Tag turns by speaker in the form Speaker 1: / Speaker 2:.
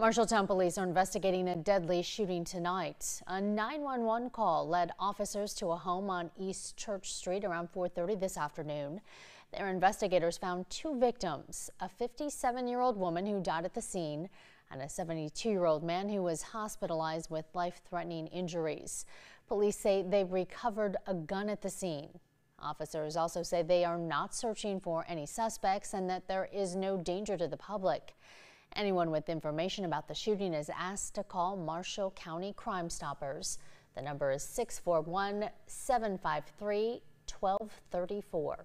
Speaker 1: Marshalltown police are investigating a deadly shooting tonight. A 911 call led officers to a home on East Church Street around 4:30 this afternoon. Their investigators found two victims, a 57-year-old woman who died at the scene and a 72-year-old man who was hospitalized with life-threatening injuries. Police say they recovered a gun at the scene. Officers also say they are not searching for any suspects and that there is no danger to the public. Anyone with information about the shooting is asked to call Marshall County Crime Stoppers. The number is 641 753 1234.